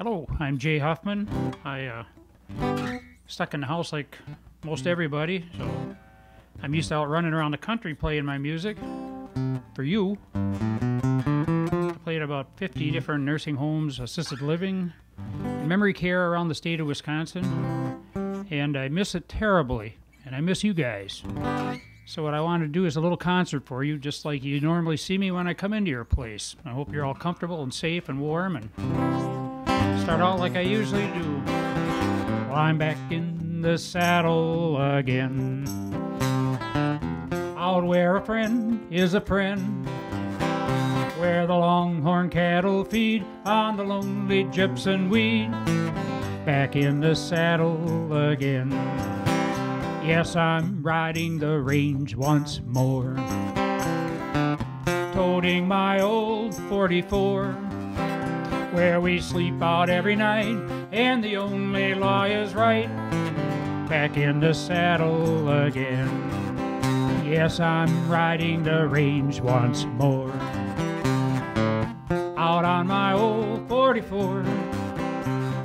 Hello, I'm Jay Hoffman. I uh, stuck in the house like most everybody, so I'm used to out running around the country playing my music for you. I played about 50 different nursing homes, assisted living, memory care around the state of Wisconsin, and I miss it terribly, and I miss you guys. So what I want to do is a little concert for you, just like you normally see me when I come into your place. I hope you're all comfortable and safe and warm, and start out like I usually do. Well, I'm back in the saddle again. Out where a friend is a friend, where the longhorn cattle feed on the lonely jimson weed. Back in the saddle again. Yes, I'm riding the range once more. Toting my old 44, where we sleep out every night, and the only law is right. Back in the saddle again. Yes, I'm riding the range once more. Out on my old 44,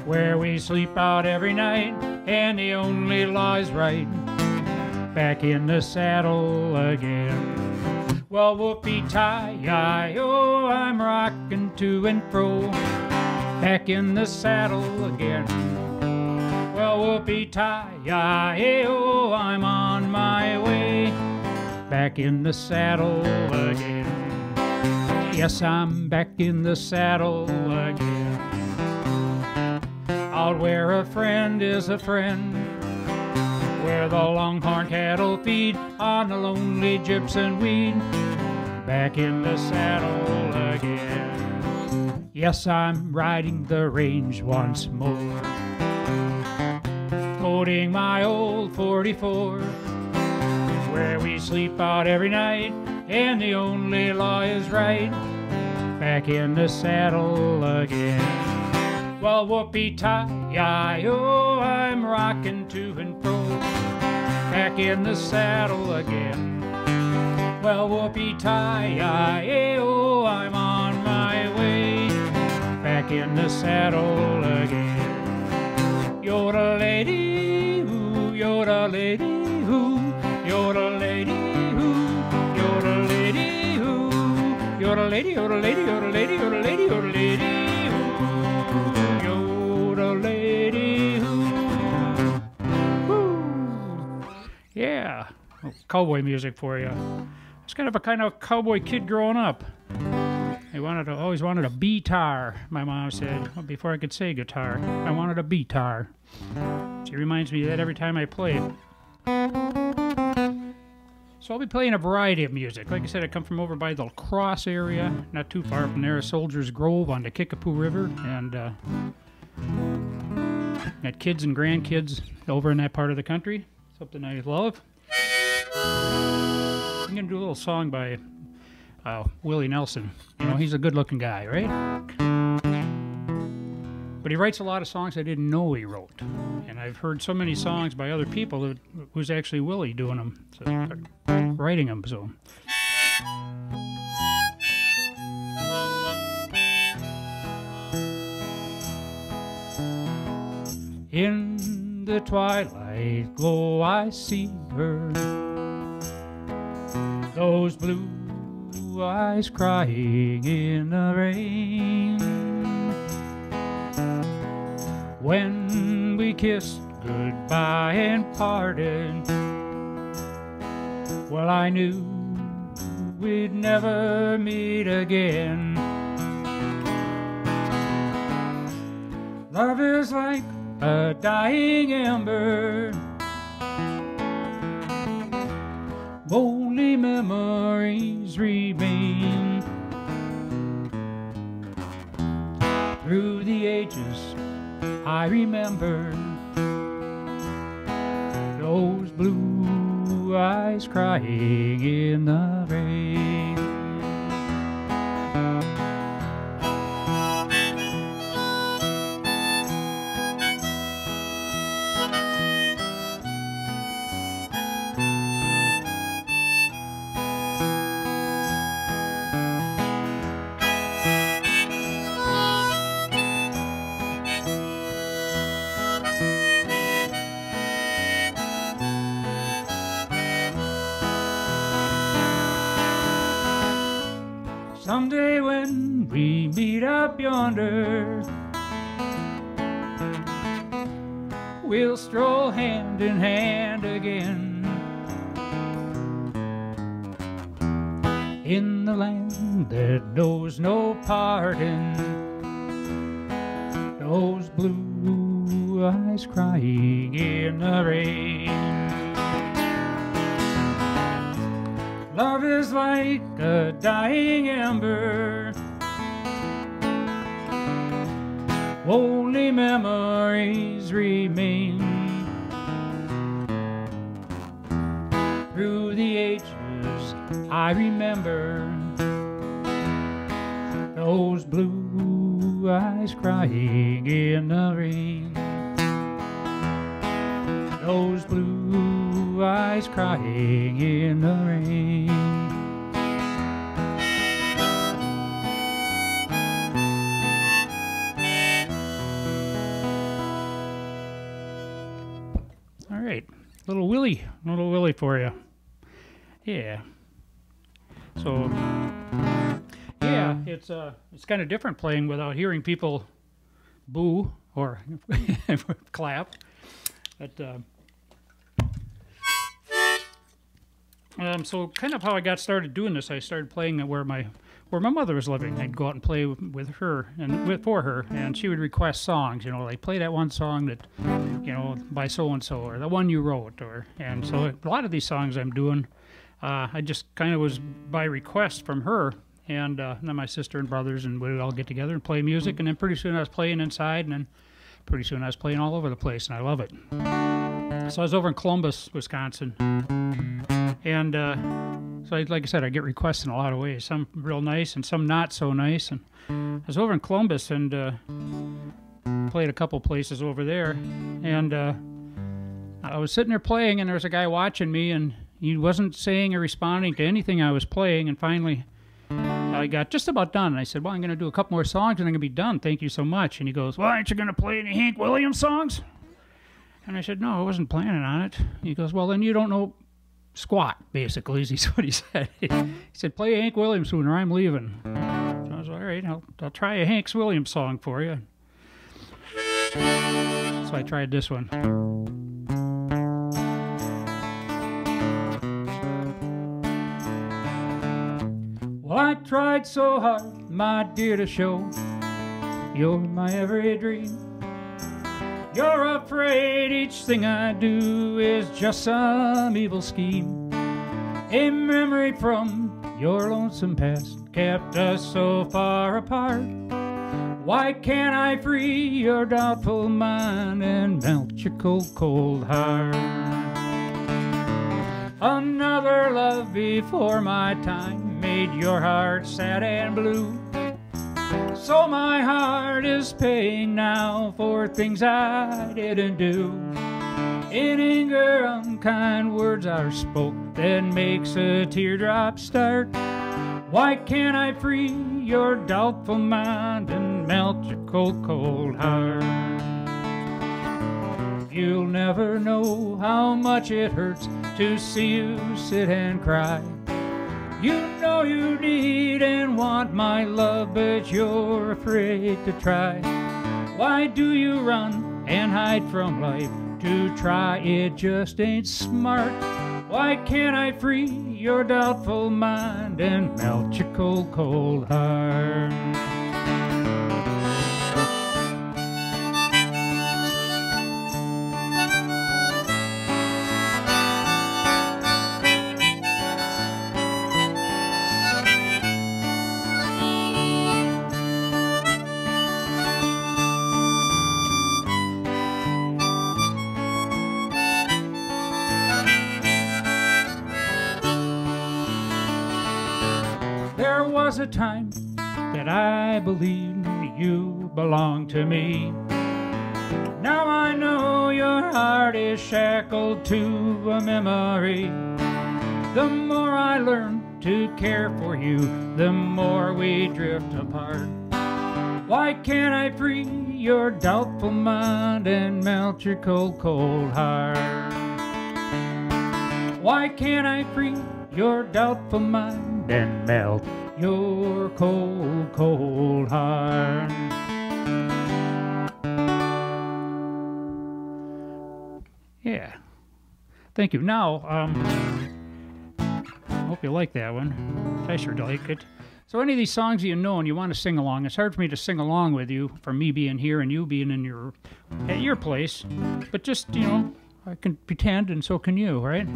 where we sleep out every night, and the only law is right back in the saddle again. Well, whoopee tie, oh, I'm rocking to and fro, back in the saddle again. Well, whoopee tie, oh, I'm on my way, back in the saddle again. Yes, I'm back in the saddle again. Out where a friend is a friend where the longhorn cattle feed on the lonely jimson weed. Back in the saddle again. Yes, I'm riding the range once more. Toting my old 44, where we sleep out every night, and the only law is right. Back in the saddle again. Well, whoopee tie, oh, I'm rocking to and fro back in the saddle again. Well, whoopee tie, oh, I'm on my way, back in the saddle again. You're a lady, ooh, you're a lady, ooh, you're a lady, ooh, you're a lady, ooh, you're a lady, you're a lady, you're a lady, you're a lady, you're a lady. Yeah, cowboy music for you. I was kind of a kind of cowboy kid growing up. I wanted to, always wanted a B-tar, my mom said, well, before I could say guitar. I wanted a B-tar. She reminds me of that every time I play it. So I'll be playing a variety of music. Like I said, I come from over by the La Crosse area, not too far from there, Soldiers Grove on the Kickapoo River, and uh, got kids and grandkids over in that part of the country something I love. I'm going to do a little song by uh, Willie Nelson. You know, he's a good looking guy, right? But he writes a lot of songs I didn't know he wrote. And I've heard so many songs by other people that it was actually Willie doing them, so, writing them. So. In the twilight glow I see her. Those blue eyes crying in the rain. When we kissed goodbye and parted Well, I knew we'd never meet again. Love is like a dying ember. Only memories remain. Through the ages, I remember those blue eyes crying in the we meet up yonder. We'll stroll hand in hand again. In the land that knows no pardon, those blue eyes crying in the rain. Love is like a dying ember. Only memories remain. Through the ages, I remember those blue eyes crying in the rain. Those blue crying in the rain. All right, little Willie, little Willie for you. Yeah. So, yeah, it's uh, it's kind of different playing without hearing people boo or clap. But uh, um, so kind of how I got started doing this, I started playing where my where my mother was living. I'd go out and play with her and with for her, and she would request songs. You know, like play that one song that you know by so and so, or the one you wrote, or and so a lot of these songs I'm doing, uh, I just kind of was by request from her. And, uh, and then my sister and brothers, and we'd all get together and play music. And then pretty soon I was playing inside, and then pretty soon I was playing all over the place, and I love it. So I was over in Columbus, Wisconsin, and uh, so I, like I said, I get requests in a lot of ways. Some real nice, and some not so nice. And I was over in Columbus and uh, played a couple places over there, and uh, I was sitting there playing, and there was a guy watching me, and he wasn't saying or responding to anything I was playing. And finally, I got just about done. And I said, Well, I'm going to do a couple more songs and I'm going to be done. Thank you so much. And he goes, Well, aren't you going to play any Hank Williams songs? And I said, No, I wasn't planning on it. He goes, Well, then you don't know squat, basically, is what he said. he said, Play a Hank Williams tune or I'm leaving. So I was All right, I'll, I'll try a Hank Williams song for you. So I tried this one. Well, I tried so hard, my dear, to show you're my every dream. You're afraid each thing I do is just some evil scheme. A memory from your lonesome past kept us so far apart. Why can't I free your doubtful mind and melt your cold, cold heart? Another love before my time made your heart sad and blue. So my heart is paying now for things I didn't do. In anger, unkind words are spoke that makes a teardrop start. Why can't I free your doubtful mind and melt your cold, cold heart? You'll never know how much it hurts to see you sit and cry. You know you need and want my love, but you're afraid to try. Why do you run and hide from life? To try it just ain't smart. Why can't I free your doubtful mind and melt your cold, cold heart? A time that I believed you belonged to me. Now I know your heart is shackled to a memory. The more I learn to care for you, the more we drift apart. Why can't I free your doubtful mind and melt your cold, cold heart? Why can't I free your doubtful mind and melt your cold, cold heart. Yeah. Thank you. Now, um, I hope you like that one. I sure like it. So, any of these songs you know and you want to sing along, it's hard for me to sing along with you for me being here and you being in your at your place. But just you know, I can pretend, and so can you, right?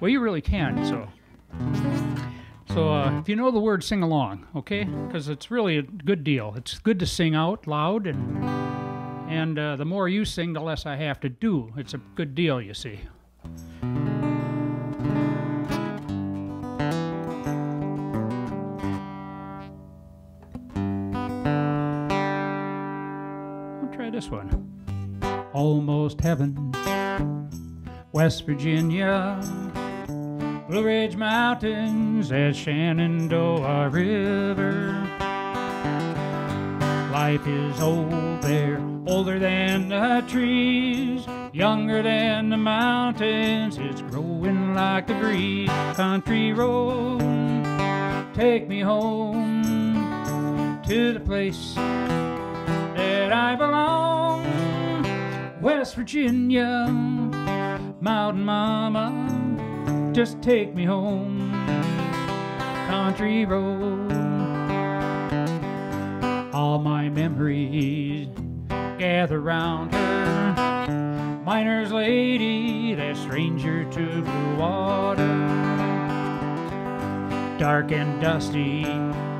Well, you really can. So, so uh, if you know the word, sing along, okay? Because it's really a good deal. It's good to sing out loud, and and uh, the more you sing, the less I have to do. It's a good deal, you see. I'll try this one. Almost heaven, West Virginia. Blue Ridge Mountains at Shenandoah River. Life is old there, older than the trees, younger than the mountains. It's growing like the breeze. Country road, take me home to the place that I belong. West Virginia, Mountain Mama, just take me home. Country road, all my memories gather round her. Miner's lady, that stranger to blue water. Dark and dusty,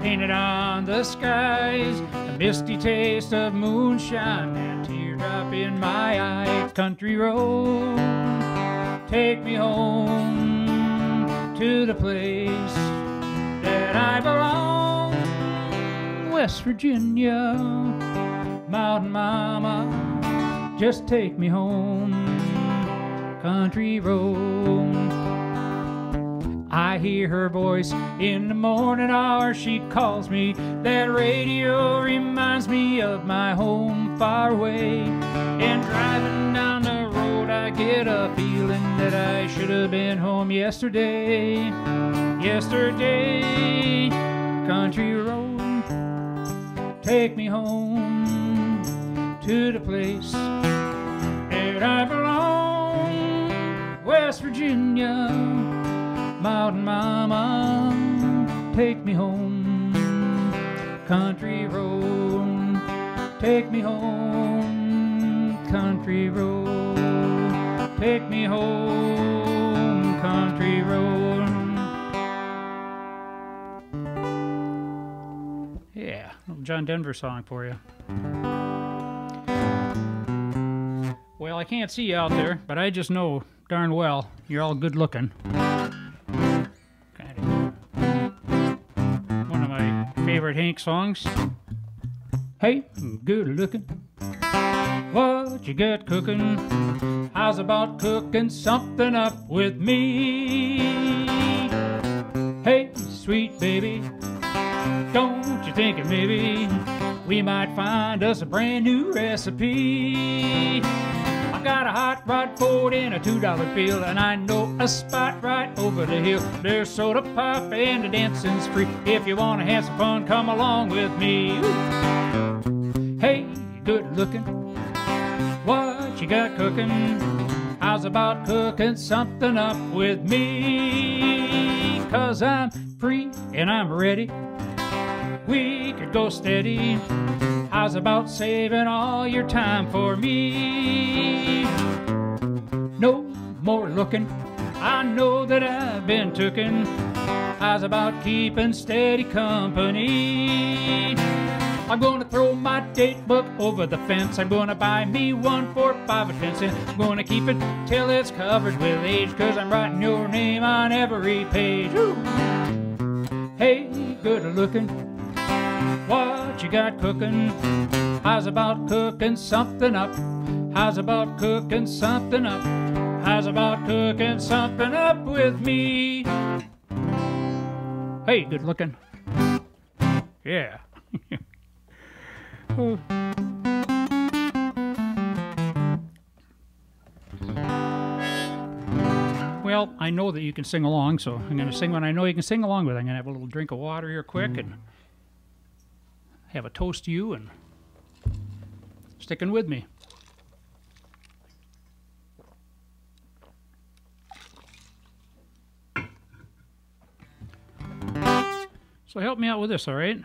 painted on the skies. A misty taste of moonshine and teardrop in my eye. Country road, take me home to the place that I belong. West Virginia, Mountain Mama, just take me home. Country road. I hear her voice in the morning hour. She calls me. That radio reminds me of my home far away. And driving down the Get a feeling that I should have been home yesterday. Yesterday, country road, take me home to the place that I belong. West Virginia. Mountain Mama, take me home. Country road, take me home. Country road, take me home. Country road. Yeah, little John Denver song for you. Well, I can't see you out there, but I just know darn well you're all good looking. One of my favorite Hank songs. Hey, good looking. What you got cooking? How's about cooking something up with me? Hey, sweet baby, don't you think it maybe we might find us a brand new recipe? I got a hot rod Ford and a two dollar bill, and I know a spot right over the hill. There's soda pop and the dancing's free. If you wanna have some fun, come along with me. Ooh. Hey, good looking, got cooking? How's about cooking something up with me? Cause I'm free and I'm ready. We could go steady. How's about saving all your time for me? No more looking. I know that I've been tooken. How's about keeping steady company? I'm gonna throw my date book over the fence. I'm gonna buy me one for five cents. I'm gonna keep it till it's covered with age, cause I'm writing your name on every page. Ooh. Hey, good looking. What you got cooking? How's about cooking something up? How's about cooking something up? How's about cooking something up with me? Hey, good looking. Yeah. Well, Well, I know that you can sing along, so I'm going to sing one I know you can sing along with. I'm going to have a little drink of water here quick and have a toast to you and sticking with me. So help me out with this, all right?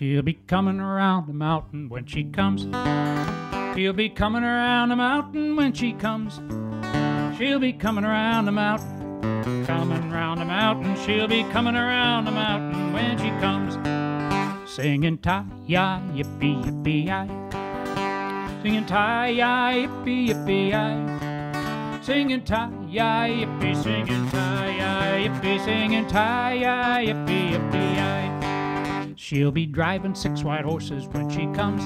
She'll be coming around the mountain when she comes. She'll be coming around the mountain when she comes. She'll be coming around the mountain, coming around the mountain. She'll be coming around the mountain when she comes. Singing tie-ya, yippee, yippee-yi. Singing tie-ya, yippee, yippee-yi. Singing tie-ya, yippee, singing tie-ya, yippee, singing tie-ya, yippee, yippee-yi. She'll be driving six white horses when she comes.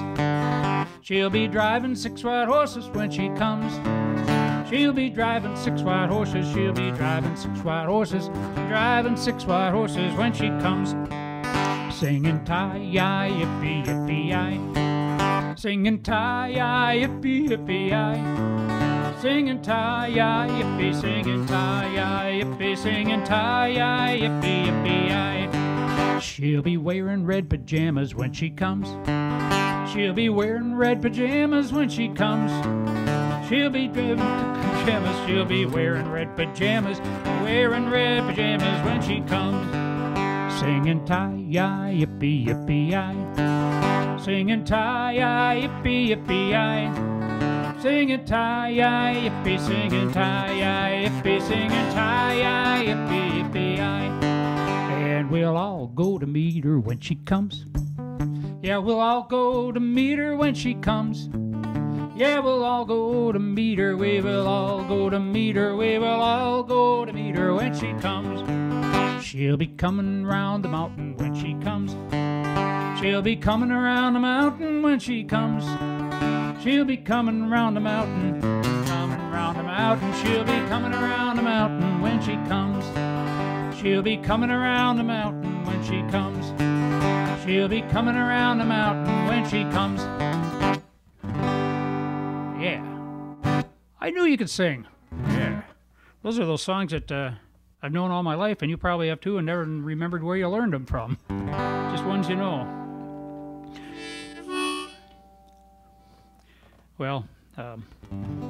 She'll be driving six white horses when she comes. She'll be driving six white horses. She'll be driving six white horses. Driving six white horses when she comes. Singing tie-yi, yippee, yippee-yi. Singing tie-yi, yippee, yippee-yi. Singing tie-yi, yippee, singing tie-yi, yippee, singing tie-yi, yippee, yippee-yi. She'll be wearing red pajamas when she comes. She'll be wearing red pajamas when she comes. She'll be to pajamas. She'll be wearing red pajamas, wearing red pajamas when she comes. Singing tie-yi, yippee, yippee-yi. Singing tie-yi, yippee, yippee-yi. Singing tie-yi, yippee, singing tie-yi, yippee, singing tie-yi, yippee, we'll all go to meet her when she comes. Yeah, we'll all go to meet her when she comes. Yeah, we'll all go to meet her. We will all go to meet her. We will all go to meet her when she comes. She'll be coming round the mountain when she comes. She'll be coming around the mountain when she comes. She'll be coming round the mountain, coming round the mountain. She'll be coming around the mountain when she comes. She'll be coming around the mountain when she comes. She'll be coming around the mountain when she comes. Yeah. I knew you could sing. Yeah. Those are those songs that uh, I've known all my life, and you probably have too, and never remembered where you learned them from. Just ones you know. Well, um,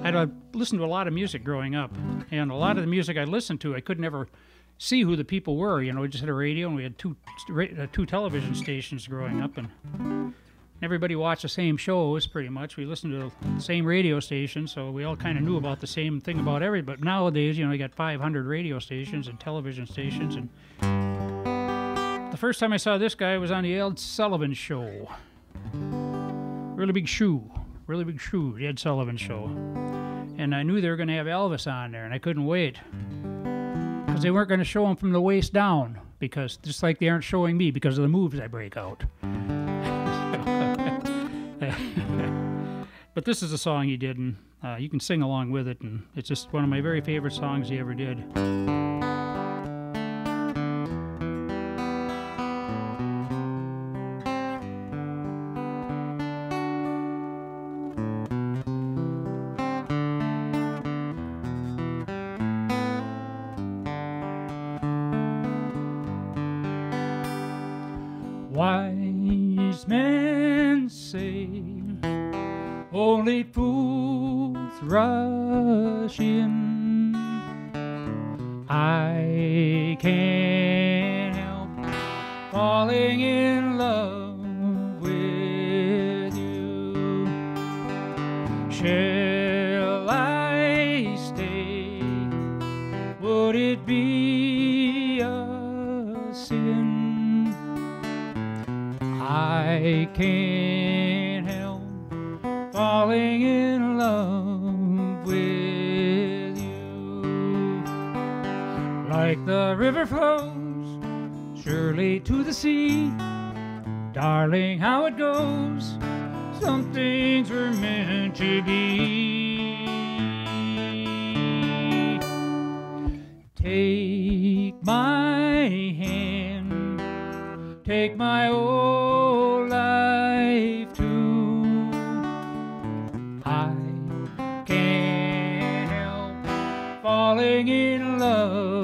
I'd uh, listened to a lot of music growing up, and a lot of the music I listened to, I could never see who the people were. You know, we just had a radio, and we had two uh, two television stations growing up, and everybody watched the same shows pretty much. We listened to the same radio station, so we all kind of knew about the same thing about every. But nowadays, you know, you got 500 radio stations and television stations, and the first time I saw this guy was on the Ed Sullivan Show. Really big shoe, really big shoe, the Ed Sullivan Show, and I knew they were going to have Elvis on there, and I couldn't wait because they weren't going to show him from the waist down because just like they aren't showing me because of the moves I break out. but this is a song he did, and uh, you can sing along with it, and it's just one of my very favorite songs he ever did. falling in love.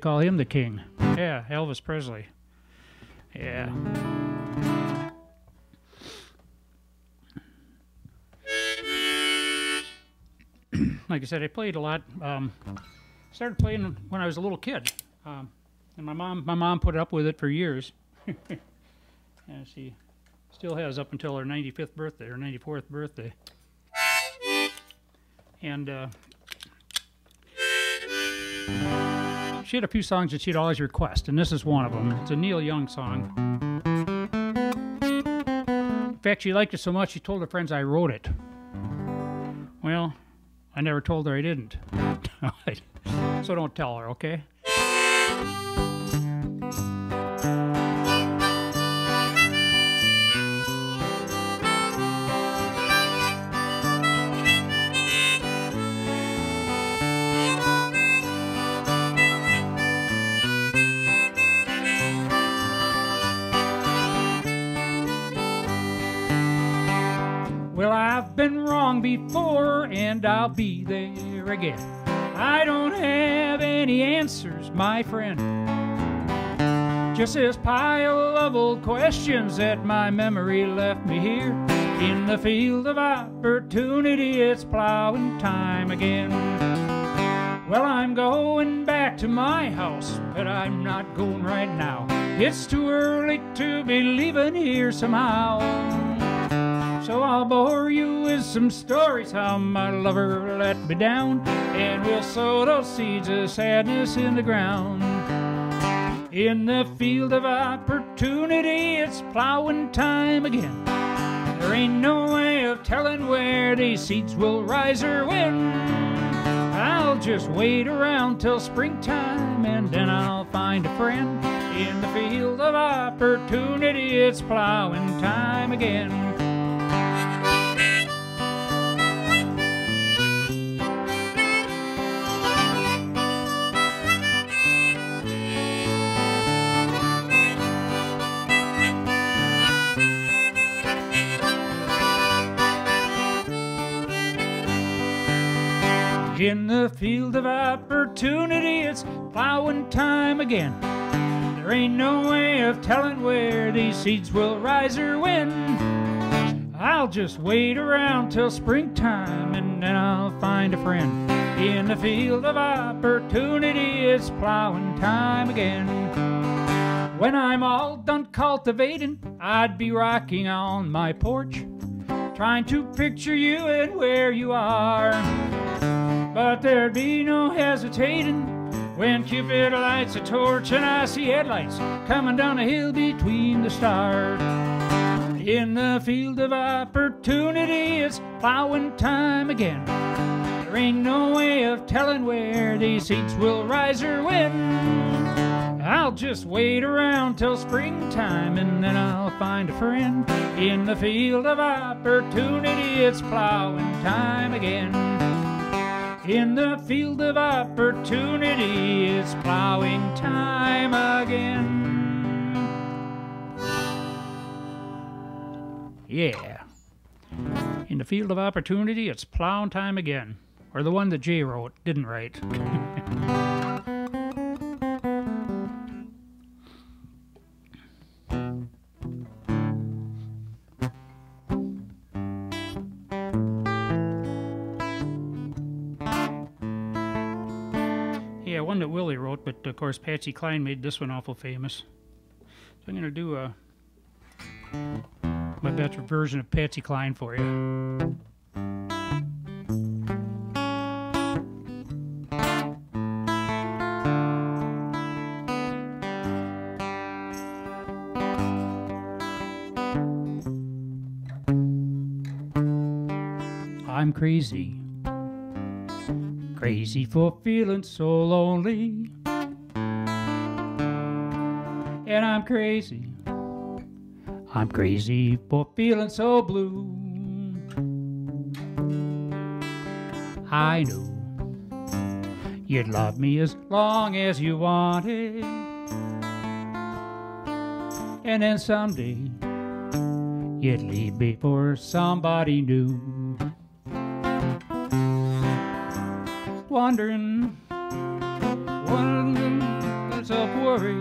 Call him the king. Yeah, Elvis Presley. Yeah. like I said, I played a lot. Um, started playing when I was a little kid, um, and my mom my mom put up with it for years. and she still has up until her 95th birthday or 94th birthday. And uh, she had a few songs that she'd always request, and this is one of them. It's a Neil Young song. In fact, she liked it so much she told her friends I wrote it. Well, I never told her I didn't. so don't tell her, okay? Been wrong before and I'll be there again. I don't have any answers, my friend. Just this pile of old questions that my memory left me here. In the field of opportunity, it's plowing time again. Well, I'm going back to my house, but I'm not going right now. It's too early to be leaving here somehow. So I'll bore you with some stories how my lover let me down, and we'll sow those seeds of sadness in the ground. In the field of opportunity, it's plowing time again. There ain't no way of telling where these seeds will rise or win. I'll just wait around till springtime, and then I'll find a friend. In the field of opportunity, it's plowing time again. In the field of opportunity, it's plowing time again. There ain't no way of telling where these seeds will rise or win. I'll just wait around till springtime and then I'll find a friend. In the field of opportunity, it's plowing time again. When I'm all done cultivating, I'd be rocking on my porch, trying to picture you and where you are. But there'd be no hesitating when Cupid lights a torch and I see headlights coming down a hill between the stars. In the field of opportunity, it's plowing time again. There ain't no way of telling where these seeds will rise or win. I'll just wait around till springtime and then I'll find a friend. In the field of opportunity, it's plowing time again. In the field of opportunity, it's plowing time again. Yeah. In the field of opportunity, it's plowing time again. Or the one that Jay wrote, didn't write. Foley wrote, but of course Patsy Cline made this one awful famous. So I'm going to do a my best version of Patsy Cline for you. I'm crazy. Crazy for feeling so lonely. And I'm crazy. I'm crazy for feeling so blue. I knew you'd love me as long as you wanted. And then someday you'd leave me for somebody new. Wondering, wondering, self worry.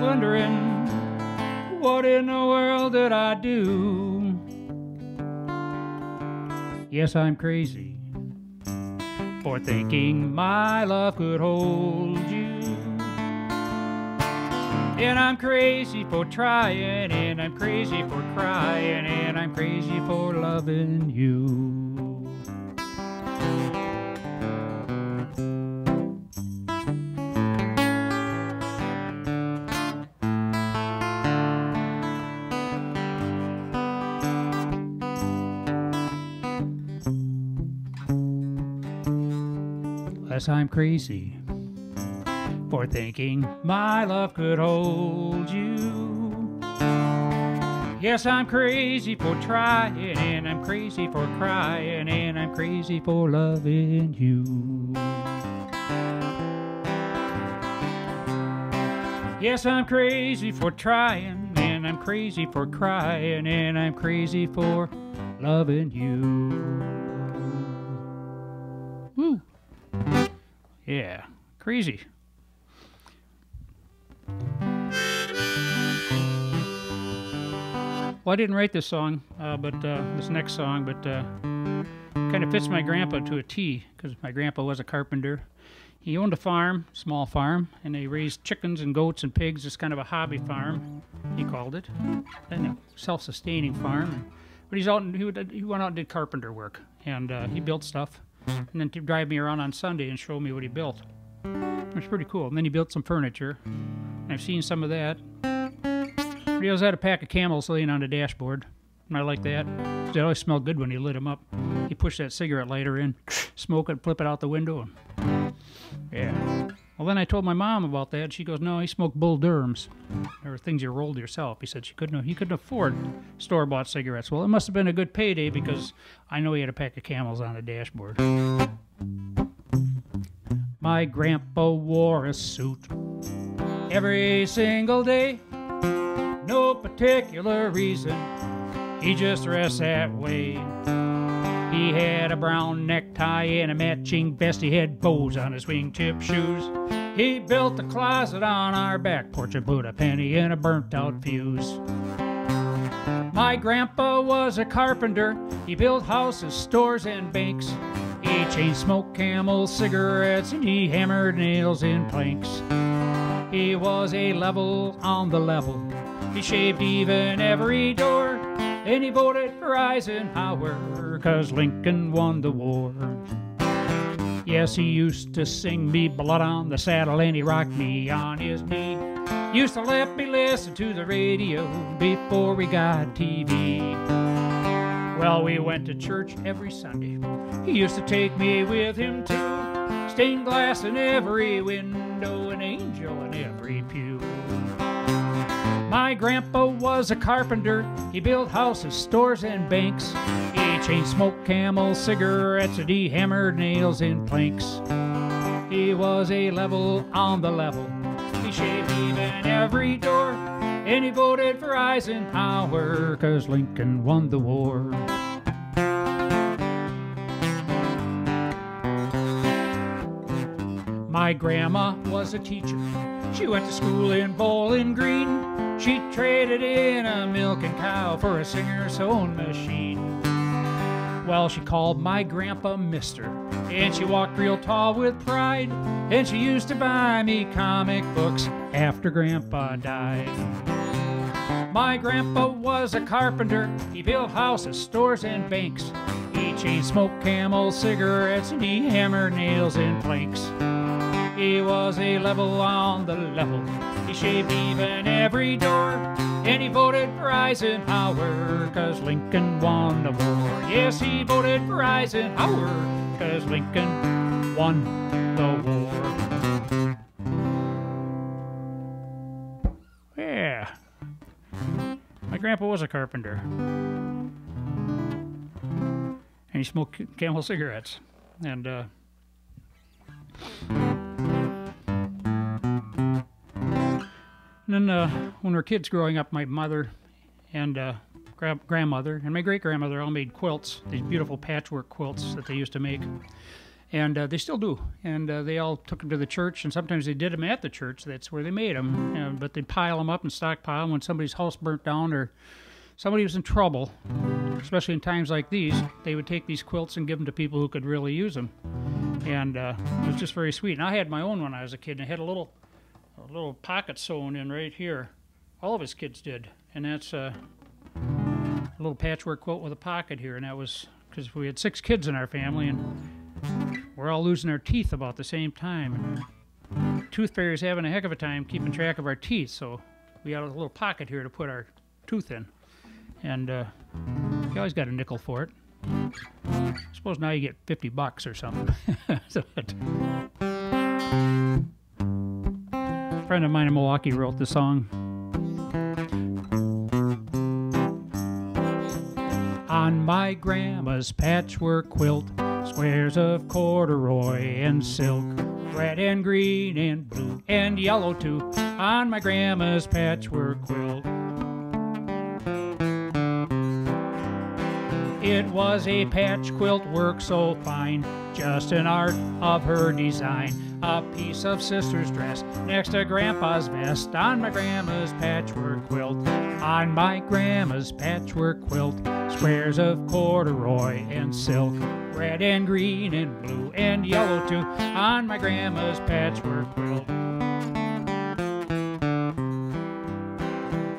Wondering, what in the world did I do? Yes, I'm crazy for thinking my love could hold you. And I'm crazy for trying, and I'm crazy for crying, and I'm crazy for loving you. Yes, I'm crazy for thinking my love could hold you. Yes, I'm crazy for trying, and I'm crazy for crying, and I'm crazy for loving you. Yes, I'm crazy for trying, and I'm crazy for crying, and I'm crazy for loving you. Crazy. Well, I didn't write this song, uh, but uh, this next song, but uh, kind of fits my grandpa to a T because my grandpa was a carpenter. He owned a farm, small farm, and they raised chickens and goats and pigs. It's kind of a hobby farm, he called it, and a self-sustaining farm. But he's out. He, would, he went out and did carpenter work, and uh, he built stuff, and then to drive me around on Sunday and show me what he built. It was pretty cool. And then he built some furniture. I've seen some of that. He always had a pack of camels laying on the dashboard. And I like that. They always smell good when you lit them up. He pushed that cigarette lighter in, smoke it, flip it out the window. Yeah. Well, then I told my mom about that. She goes, "No, he smoked Bull Durhams, or things you rolled yourself." He said she couldn't. He couldn't afford store-bought cigarettes. Well, it must have been a good payday because I know he had a pack of Camels on the dashboard. My grandpa wore a suit every single day. No particular reason, he just dressed that way. He had a brown necktie and a matching vest. He had bows on his wingtip shoes. He built a closet on our back porch and put a penny in a burnt out fuse. My grandpa was a carpenter. He built houses, stores, and banks. He chain smoked camel cigarettes and he hammered nails in planks. He was a level on the level. He shaved even every door. And he voted for Eisenhower, cause Lincoln won the war. Yes, he used to sing me blood on the saddle and he rocked me on his knee. Used to let me listen to the radio before we got TV. Well, we went to church every Sunday. He used to take me with him too. Stained glass in every window, an angel in every pew. My grandpa was a carpenter. He built houses, stores, and banks. He chain smoked camel cigarettes and he hammered nails in planks. He was a level on the level. He shaved even every door. And he voted for Eisenhower, cause Lincoln won the war. My grandma was a teacher. She went to school in Bowling Green. She traded in a milking cow for a singer sewing machine. Well, she called my grandpa Mister, and she walked real tall with pride. And she used to buy me comic books after grandpa died. My grandpa was a carpenter. He built houses, stores, and banks. He chain smoked camel cigarettes and he hammered nails in planks. He was a level on the level. He shaved even every door. And he voted for Eisenhower, cause Lincoln won the war. Yes, he voted for Eisenhower, cause Lincoln won the war. Yeah. My grandpa was a carpenter. And he smoked camel cigarettes. And, uh, and then uh, when we were kids growing up, my mother and uh, gra- grandmother and my great grandmother all made quilts, these beautiful patchwork quilts that they used to make. And uh, they still do. And uh, they all took them to the church, and sometimes they did them at the church. That's where they made them. Uh, but they'd pile them up and stockpile them when somebody's house burnt down or somebody was in trouble, especially in times like these. They would take these quilts and give them to people who could really use them. And uh, it was just very sweet. And I had my own when I was a kid, and I had a little a little pocket sewn in right here. All of us kids did, and that's a little patchwork quilt with a pocket here, and that was because we had six kids in our family, and we're all losing our teeth about the same time. And tooth fairy's having a heck of a time keeping track of our teeth, so we got a little pocket here to put our tooth in, and uh, you always got a nickel for it. I suppose now you get 50 bucks or something. Friend of mine in Milwaukee wrote the song. On my grandma's patchwork quilt, squares of corduroy and silk, red and green and blue and yellow too. On my grandma's patchwork quilt. It was a patch quilt work so fine, just an art of her design. A piece of sister's dress next to grandpa's vest on my grandma's patchwork quilt. On my grandma's patchwork quilt, squares of corduroy and silk, red and green and blue and yellow too. On my grandma's patchwork quilt.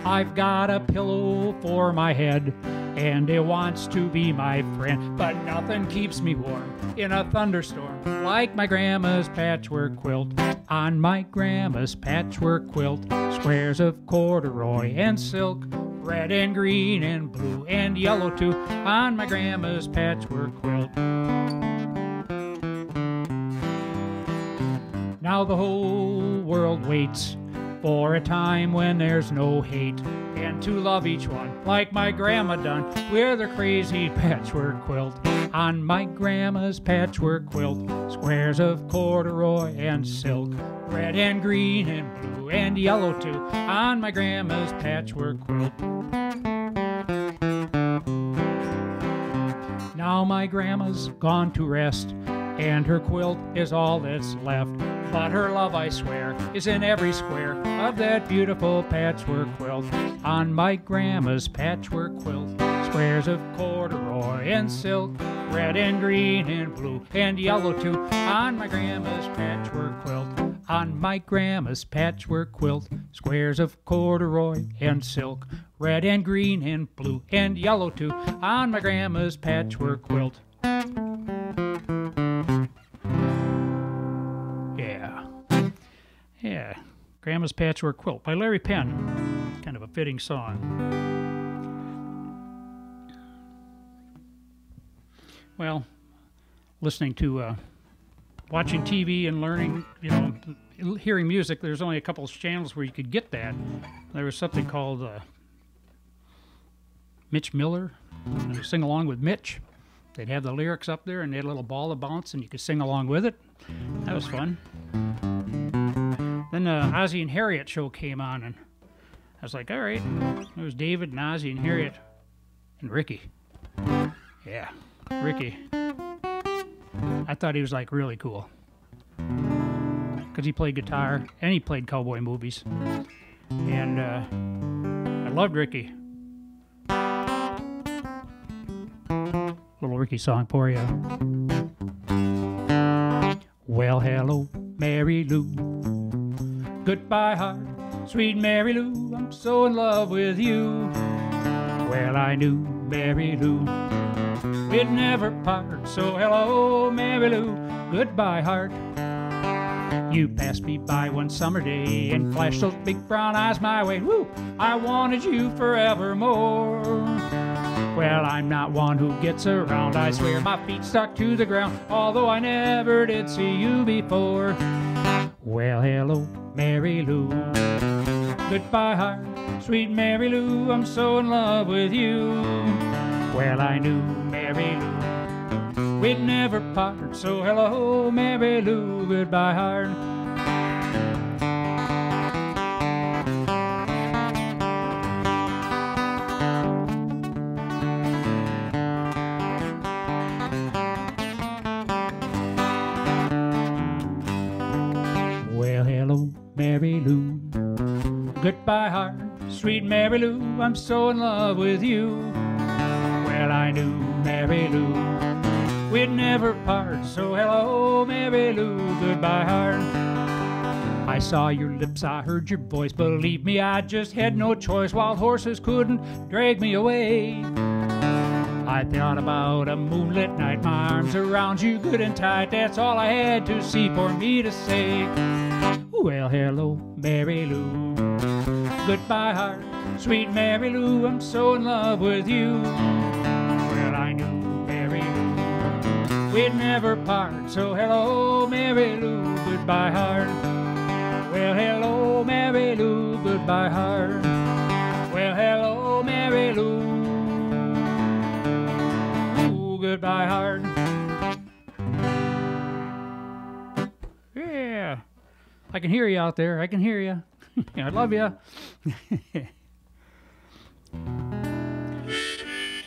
I've got a pillow for my head, and it wants to be my friend. But nothing keeps me warm in a thunderstorm like my grandma's patchwork quilt. On my grandma's patchwork quilt, squares of corduroy and silk, red and green and blue and yellow too. On my grandma's patchwork quilt. Now the whole world waits for a time when there's no hate to love each one. Like my grandma done with the crazy patchwork quilt on my grandma's patchwork quilt squares of corduroy and silk. Red and green and blue and yellow too on my grandma's patchwork quilt now my grandma's gone to rest and her quilt is all that's left. But her love, I swear, is in every square of that beautiful patchwork quilt. On my grandma's patchwork quilt, squares of corduroy and silk, red and green and blue and yellow too. On my grandma's patchwork quilt, on my grandma's patchwork quilt, squares of corduroy and silk, red and green and blue and yellow too. On my grandma's patchwork quilt. Yeah. Grandma's Patchwork Quilt by Larry Penn. Kind of a fitting song. Well, listening to, uh, watching TV and learning, you know, hearing music, there's only a couple of channels where you could get that. There was something called uh, Mitch Miller. And sing along with Mitch. They'd have the lyrics up there and they had a little ball to bounce and you could sing along with it. That was fun. Then the Ozzie and Harriet show came on and I was like, all right. It was David and Ozzie and Harriet and Ricky. Yeah, Ricky. I thought he was like really cool. Because he played guitar and he played cowboy movies. And uh, I loved Ricky. Little Ricky song for you. Well, hello, Mary Lou. Goodbye, heart, sweet Mary Lou. I'm so in love with you. Well, I knew Mary Lou. We'd never part. So, hello, Mary Lou. Goodbye, heart. You passed me by one summer day and flashed those big brown eyes my way. Woo! I wanted you forevermore. Well, I'm not one who gets around. I swear my feet stuck to the ground, although I never did see you before. Well, hello, Mary Lou. Goodbye, heart, sweet Mary Lou. I'm so in love with you. Well, I knew Mary Lou. We'd never part, so hello, Mary Lou. Goodbye, heart. Sweet Mary Lou. I'm so in love with you. Well, I knew Mary Lou. We'd never part, so hello, Mary Lou. Goodbye, heart. I saw your lips, I heard your voice. Believe me, I just had no choice. Wild horses couldn't drag me away. I thought about a moonlit night, my arms around you good and tight. That's all I had to see for me to say. Well, hello, Mary Lou. Goodbye, heart, sweet Mary Lou. I'm so in love with you. Well, I knew Mary Lou. We'd never part, so hello, Mary Lou. Goodbye, heart. Well, hello, Mary Lou. Goodbye, heart. Well, hello, Mary Lou. Goodbye, heart. Yeah. I can hear you out there. I can hear you. I love you.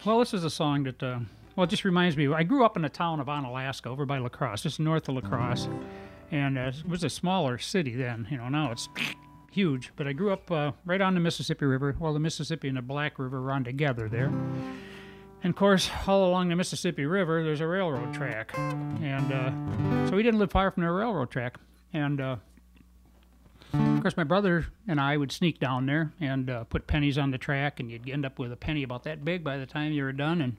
well, this is a song that, uh, well, it just reminds me. I grew up in the town of Onalaska over by La Crosse, just north of La Crosse. And uh, it was a smaller city then. You know, now it's huge. But I grew up uh, right on the Mississippi River. Well, the Mississippi and the Black River run together there. And of course, all along the Mississippi River, there's a railroad track. And uh, so we didn't live far from the railroad track. And uh, of course, my brother and I would sneak down there and uh, put pennies on the track, and you'd end up with a penny about that big by the time you were done. And,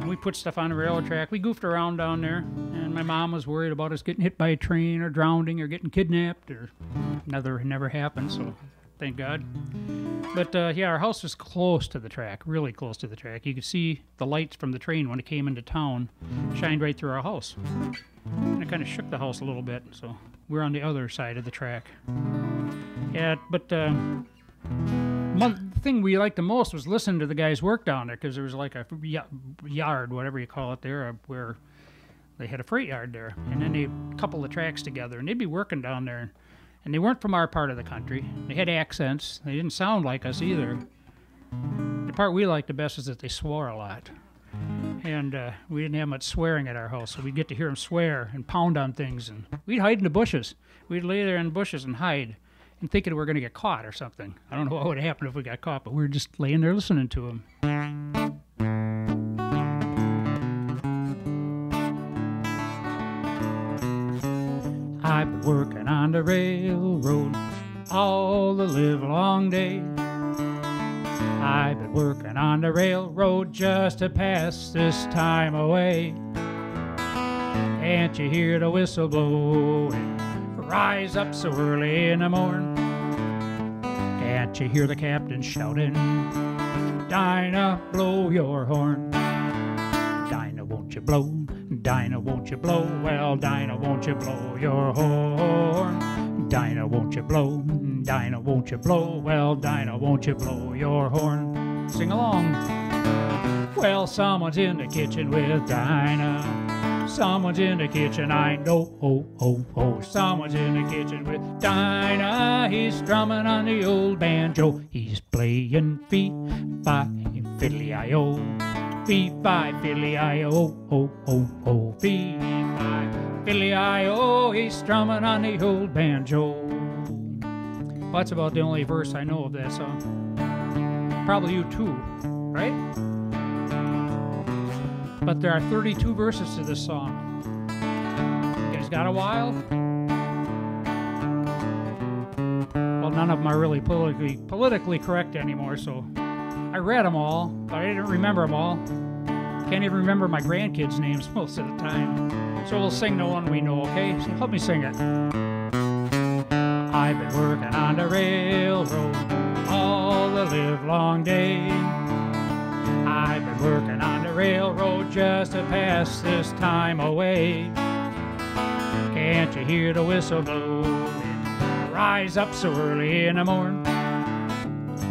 and we put stuff on the railroad track. We goofed around down there, and my mom was worried about us getting hit by a train or drowning or getting kidnapped, or never never happened. So, thank God. But uh, yeah, our house was close to the track, really close to the track. You could see the lights from the train when it came into town shined right through our house. And it kind of shook the house a little bit, so we're on the other side of the track. Yeah, but uh, one thing we liked the most was listening to the guys work down there because there was like a yard, whatever you call it there, uh, where they had a freight yard there, and then they couple the tracks together, and they'd be working down there, and they weren't from our part of the country. They had accents. They didn't sound like us either. The part we liked the best is that they swore a lot and uh, we didn't have much swearing at our house, so we'd get to hear them swear and pound on things, and we'd hide in the bushes. We'd lay there in the bushes and hide, and thinking we were going to get caught or something. I don't know what would happen if we got caught, but we were just laying there listening to them. I've been working on the railroad all the live long day. I've been working on the railroad just to pass this time away. Can't you hear the whistle blowing? Rise up so early in the morning. Can't you hear the captain shouting? Dinah, blow your horn. Dinah, won't you blow? Dinah, won't you blow? Well, Dinah, won't you blow your horn? Dinah, won't you blow? Dinah, won't you blow? Well, Dinah, won't you blow your horn? Sing along. Well, someone's in the kitchen with Dinah. Someone's in the kitchen, I know. Oh, oh, oh. Someone's in the kitchen with Dinah. He's strumming on the old banjo. He's playing fee, fi, fiddly I o. Fee, fi, fiddly I o. Oh, oh, oh. Fee, fi, fiddly I o. He's strumming on the old banjo. Well, that's about the only verse I know of that song. Probably you too, right? But there are 32 verses to this song. You guys got a while? Well, none of them are really politically politically correct anymore, so I read them all, but I didn't remember them all. Can't even remember my grandkids' names most of the time. So we'll sing the one we know, okay? So help me sing it. I've been working on the railroad all the live long day. I've been working on the railroad just to pass this time away. Can't you hear the whistle blow? Rise up so early in the morn.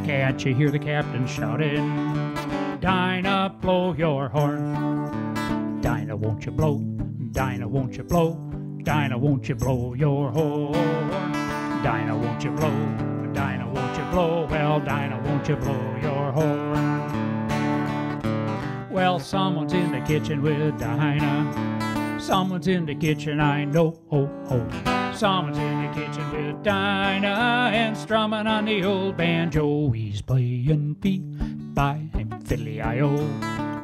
Can't you hear the captain shouting? Dinah, blow your horn. Dinah, won't you blow? Dinah, won't you blow? Dinah, won't you blow your horn? Dinah, won't you blow? Dinah, won't you blow? Well, Dinah, won't you blow your horn? Well, someone's in the kitchen with Dinah. Someone's in the kitchen, I know. Oh, oh. Someone's in the kitchen with Dinah and strumming on the old banjo. He's playing fee, fi, fiddly I o,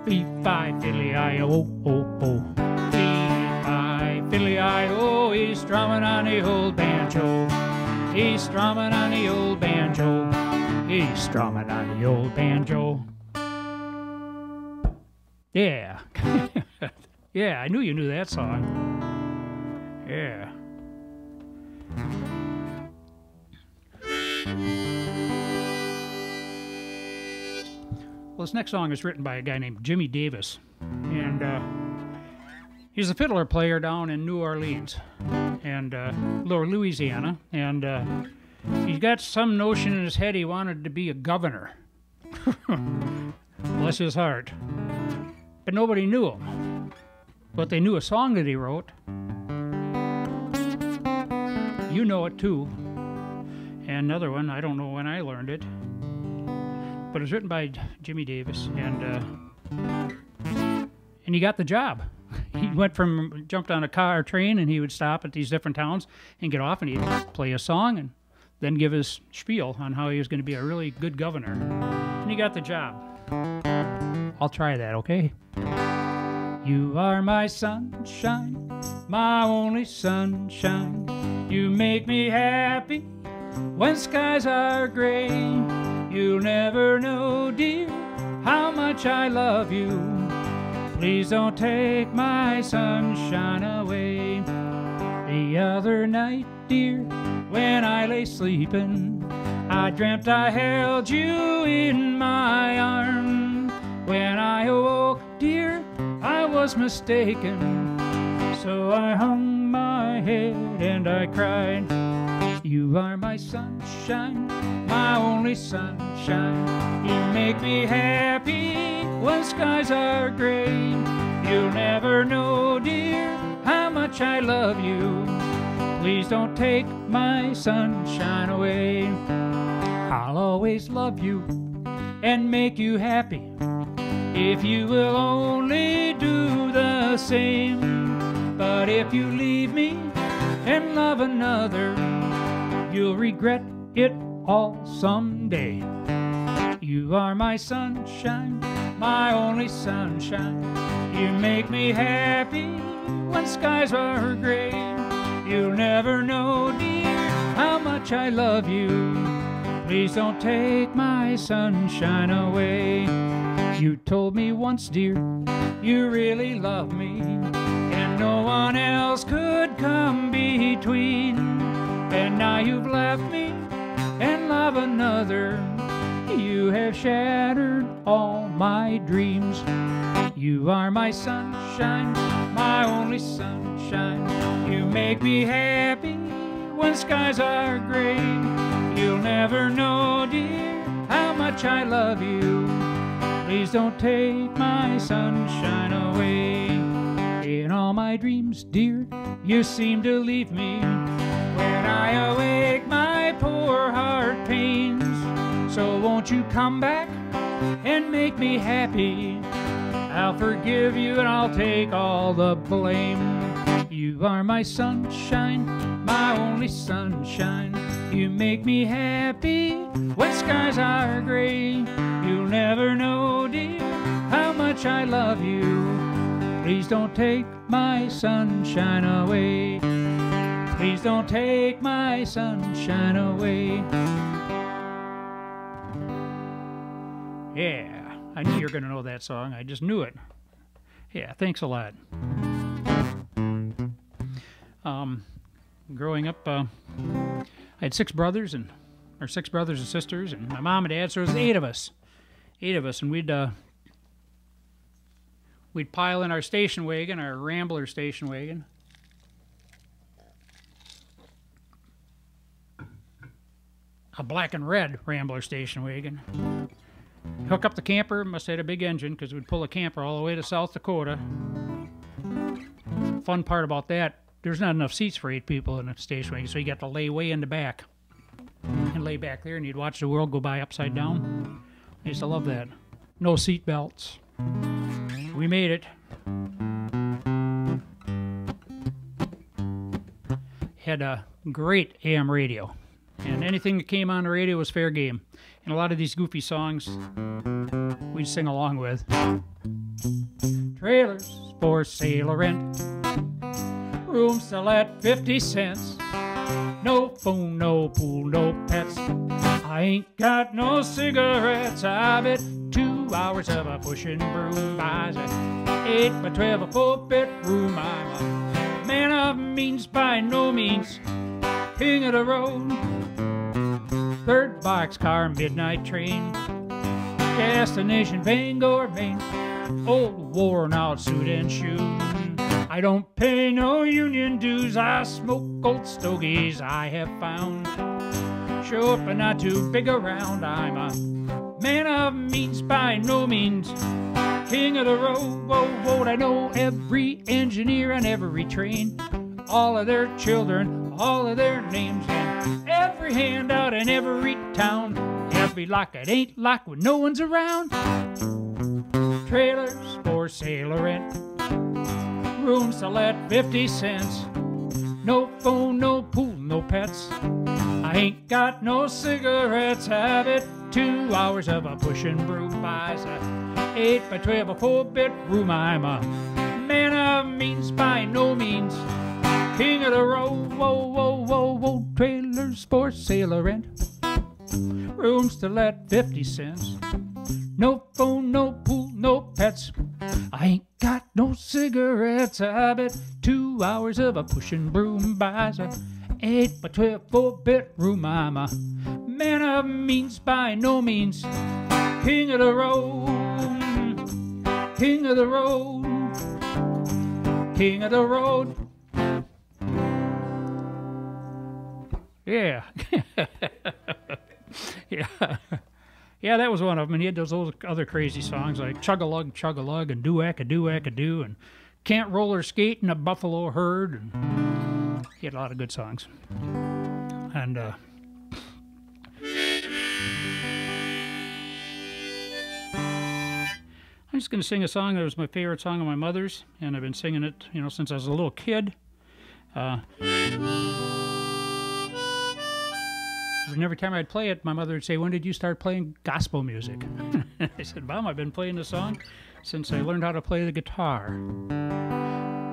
fee, fi, fiddly I o, oh, oh, oh. Fee, fi, I o. He's strumming on the old banjo. He's strumming on the old banjo. He's strumming on the old banjo. Yeah. yeah, I knew you knew that song. Yeah. Well, this next song is written by a guy named Jimmy Davis. And uh, he's a fiddler player down in New Orleans and uh, or Louisiana. And uh, he's got some notion in his head he wanted to be a governor. Bless his heart but nobody knew him. But they knew a song that he wrote. You know it too. And another one, I don't know when I learned it, but it was written by Jimmy Davis, and uh, and he got the job. He mm. went from jumped on a car or train, and he would stop at these different towns and get off, and he'd play a song, and then give his spiel on how he was going to be a really good governor. And he got the job. I'll try that, okay? You are my sunshine, my only sunshine. You make me happy when skies are gray. You'll never know, dear, how much I love you. Please don't take my sunshine away. The other night, dear, when I lay sleeping, I dreamt I held you in my arms. When I awoke, dear, I was mistaken. So I hung my head and I cried. You are my sunshine, my only sunshine. You make me happy when skies are gray. You'll never know, dear, how much I love you. Please don't take my sunshine away. I'll always love you and make you happy if you will only do the same. But if you leave me and love another, you'll regret it all someday. You are my sunshine, my only sunshine. You make me happy when skies are gray. You'll never know, dear, how much I love you. Please don't take my sunshine away. You told me once, dear, you really love me, and no one else could come between. Now you've left me and love another. You have shattered all my dreams. You are my sunshine, my only sunshine. You make me happy when skies are gray. You'll never know, dear, how much I love you. Please don't take my sunshine away. In all my dreams, dear, you seem to leave me. When I awake, my poor heart pains. So won't you come back and make me happy? I'll forgive you and I'll take all the blame. You are my sunshine, my only sunshine. You make me happy when skies are gray. You'll never know, dear, how much I love you. Please don't take my sunshine away. Please don't take my sunshine away. Yeah, I knew you were going to know that song. I just knew it. Yeah, thanks a lot. Um, growing up, uh, I had six brothers and or six brothers and sisters, and my mom and dad. So it was eight of us, eight of us, and we'd uh, we'd pile in our station wagon, our Rambler station wagon. A black and red Rambler station wagon. Hook up the camper, must have had a big engine because we'd pull a camper all the way to South Dakota. Fun part about that, there's not enough seats for eight people in a station wagon, so you got to lay way in the back and lay back there, and you'd watch the world go by upside down. I used to love that. No seat belts. We made it. Had a great AM radio, and anything that came on the radio was fair game. And a lot of these goofy songs we'd sing along with. Trailers for sale or rent. Rooms sell at 50 cents. No phone, no pool, no pets. I ain't got no cigarettes. I bet two hours of a pushing broom buys a eight by twelve a four bedroom. I'm a man of means by no means, king of the road. Third boxcar, midnight train, destination Bangor, Maine. Old worn out suit and shoes. I don't pay no union dues. I smoke old stogies I have found. Short but not too big around. I'm a man of means by no means. King of the road, whoa, whoa. I know every engineer on every train. All of their children, all of their names, and every handout in every town. Every lock it ain't locked when no one's around. Trailers for sale rent rooms to let 50 cents. No phone, no pool, no pets. I ain't got no cigarettes. Have it two hours of a pushing broom buys a eight by twelve a four bedroom. I'm a man of means by no means. King of the road, whoa, whoa, whoa, whoa. Trailers for sale or rent. Rooms to let 50 cents. No phone, no pool, no pets. I ain't got no cigarettes. I bet two hours of a pushing broom buys a eight by twelve four bedroom. I'm a man of means by no means. King of the road, king of the road, king of the road. Yeah. yeah. Yeah, that was one of them. And he had those other crazy songs like Chug a Lug, Chug a Lug, and Do Ack a Do Ack a Do, and Can't Roller Skate in a Buffalo Herd. And he had a lot of good songs. And, uh, I'm just going to sing a song that was my favorite song of my mother's, and I've been singing it, you know, since I was a little kid. Uh, and every time I'd play it, my mother would say, When did you start playing gospel music? I said, Mom, I've been playing the song since I learned how to play the guitar.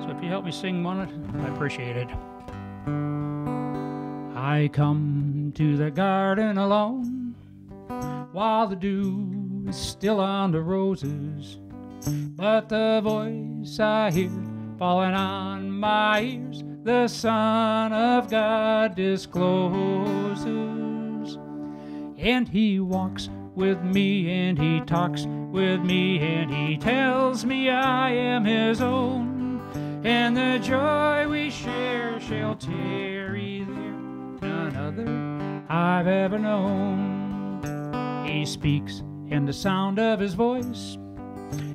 So if you help me sing one, I appreciate it. I come to the garden alone while the dew is still on the roses, but the voice I hear falling on my ears, the Son of God discloses. And he walks with me, and he talks with me, and he tells me I am his own. And the joy we share shall tarry there, none other I've ever known. He speaks, and the sound of his voice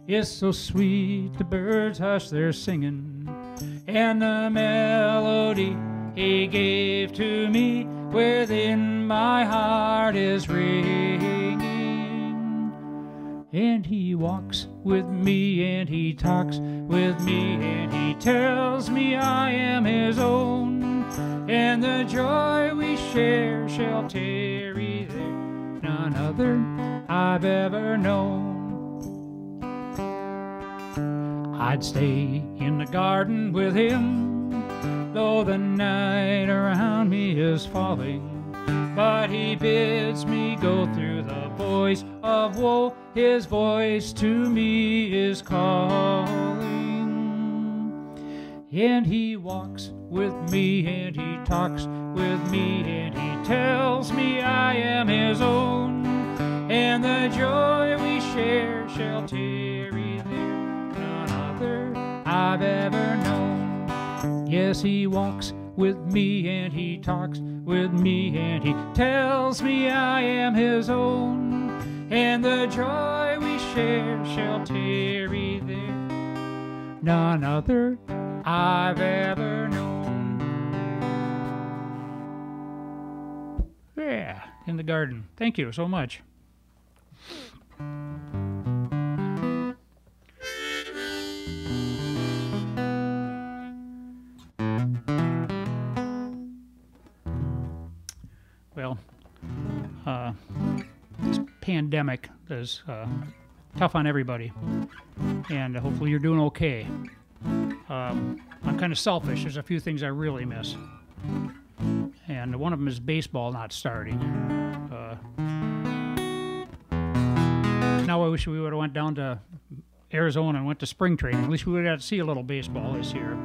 is so sweet, the birds hush their singing, and the melody he gave to me within my heart is ringing. And he walks with me, and he talks with me, and he tells me I am his own. And the joy we share shall tarry there, none other I've ever known. I'd stay in the garden with him, though the night around me is falling. But he bids me go through the voice of woe, his voice to me is calling. And he walks with me and he talks with me and he tells me I am his own. And the joy we share shall tarry there, none other I've ever known. Yes, he walks with me and he talks with me and he tells me I am his own. And the joy we share shall tarry there, none other I've ever known. Yeah, in the garden. Thank you so much. Pandemic is uh, tough on everybody, and hopefully you're doing okay. Um, I'm kind of selfish. There's a few things I really miss, and one of them is baseball not starting. Uh, now I wish we would have went down to Arizona and went to spring training. At least we would have to see a little baseball this year.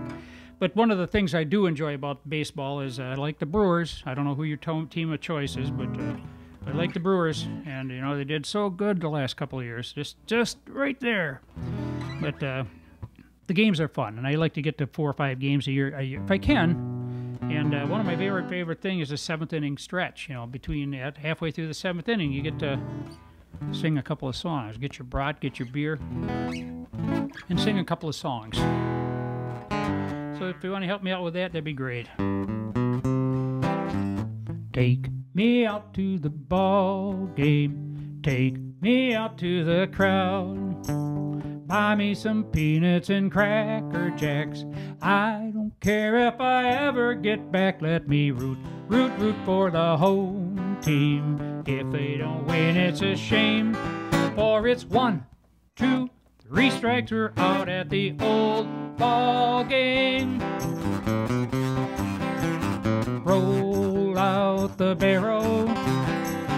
But one of the things I do enjoy about baseball is uh, I like the Brewers. I don't know who your team of choice is, but uh, I like the Brewers, and you know they did so good the last couple of years, just just right there. But uh, the games are fun, and I like to get to four or five games a year, a year if I can. And uh, one of my favorite favorite things is the seventh inning stretch. You know, between halfway through the seventh inning, you get to sing a couple of songs. Get your brat, get your beer, and sing a couple of songs. So if you want to help me out with that, that'd be great. Take me out to the ball game. Take me out to the crowd. Buy me some peanuts and cracker jacks. I don't care if I ever get back. Let me root, root, root for the home team. If they don't win, it's a shame. For it's one, two, three strikes. We're out at the old ball game. The barrel.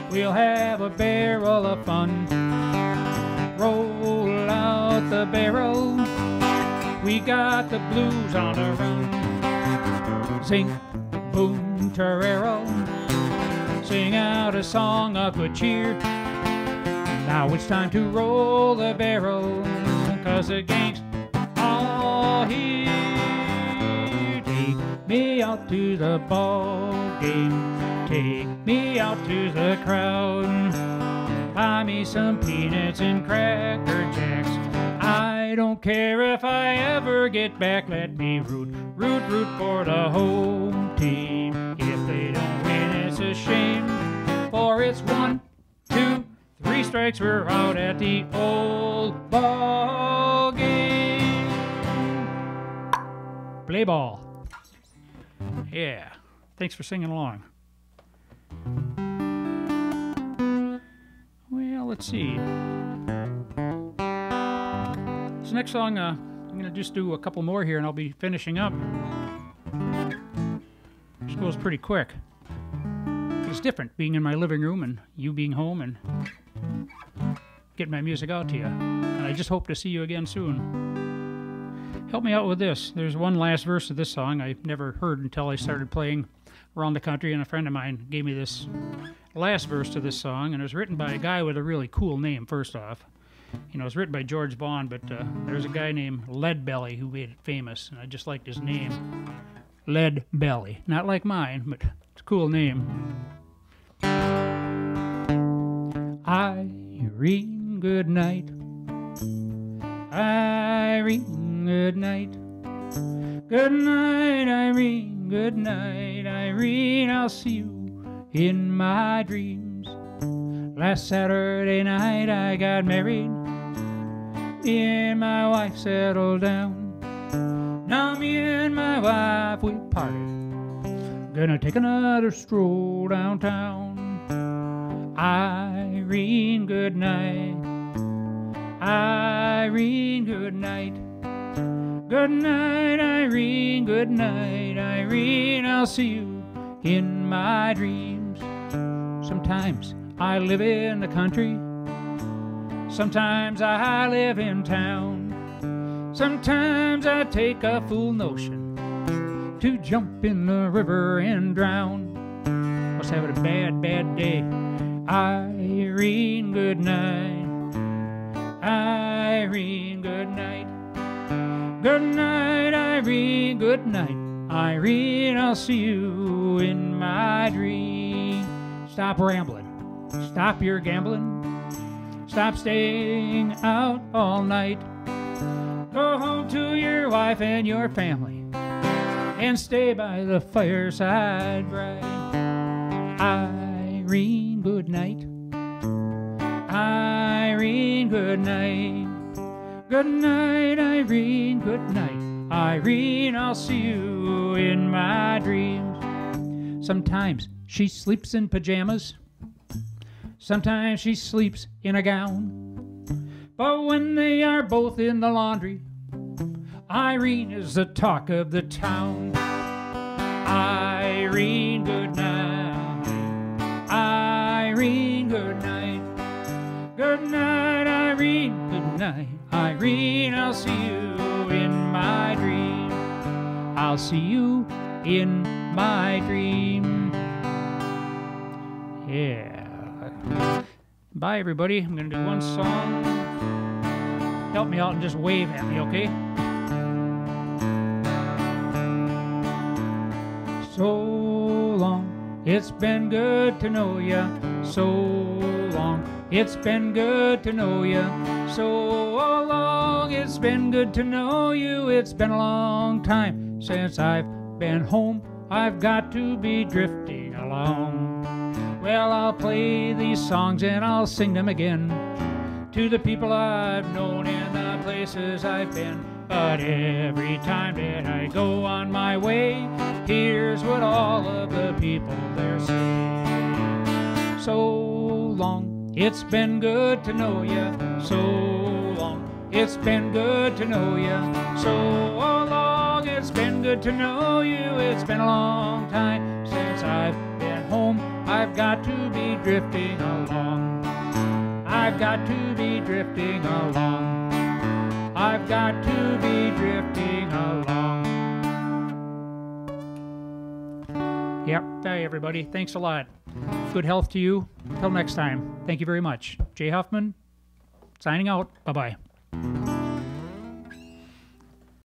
We'll have a barrel of fun. Roll out the barrel. We got the blues on the run. Sing, boom, terrero. Sing out a song of good cheer. Now it's time to roll the barrel, cause the game's all here. Take me out to the ball game. Take me out to the crowd. Buy me some peanuts and cracker jacks. I don't care if I ever get back. Let me root, root, root for the home team. If they don't win, it's a shame. For it's one, two, three strikes. We're out at the old ball game. Play ball. Yeah. Thanks for singing along. Well, let's see. This next song, uh, I'm going to just do a couple more here and I'll be finishing up. This goes pretty quick. It's different being in my living room and you being home and getting my music out to you. And I just hope to see you again soon. Help me out with this. There's one last verse of this song I never heard until I started playing around the country, and a friend of mine gave me this last verse to this song, and it was written by a guy with a really cool name, first off. You know, it was written by George Bond, but uh, there's a guy named Lead Belly who made it famous, and I just liked his name. Lead Belly. Not like mine, but it's a cool name. Irene, good night. Irene, good night. Good night, Irene, good night, Irene. I'll see you in my dreams. Last Saturday night I got married. Me and my wife settled down. Now me and my wife we parted. Gonna take another stroll downtown. Irene, good night. Irene, good night. Good night, Irene, good night, Irene. I'll see you in my dreams. Sometimes I live in the country. Sometimes I live in town. Sometimes I take a fool notion to jump in the river and drown. Was having a bad, bad day. Irene, good night. Irene, good night. Good night, Irene, good night. Irene, I'll see you in my dream. Stop rambling. Stop your gambling. Stop staying out all night. Go home to your wife and your family and stay by the fireside bright. Irene, good night. Irene, good night. Good night, Irene, good night. Irene, I'll see you in my dreams. Sometimes she sleeps in pajamas. Sometimes she sleeps in a gown. But when they are both in the laundry, Irene is the talk of the town. Irene, good night. Irene, good night. Good night, Irene, good night. Irene, I'll see you in my dream. I'll see you in my dream. Yeah. Bye, everybody. I'm going to do one song. Help me out and just wave at me, okay? So long, it's been good to know ya. So long, it's been good to know ya. So long, it's been good to know you. It's been a long time since I've been home. I've got to be drifting along. Well, I'll play these songs and I'll sing them again to the people I've known and the places I've been. But every time that I go on my way, here's what all of the people there say. So long, it's been good to know you. So it's been good to know you So long, it's been good to know you. It's been a long time since I've been home. I've got to be drifting along. I've got to be drifting along. I've got to be drifting along. Yep. Bye, everybody. Thanks a lot. Good health to you. Until next time. Thank you very much. Jay Hoffman, signing out. Bye bye. Música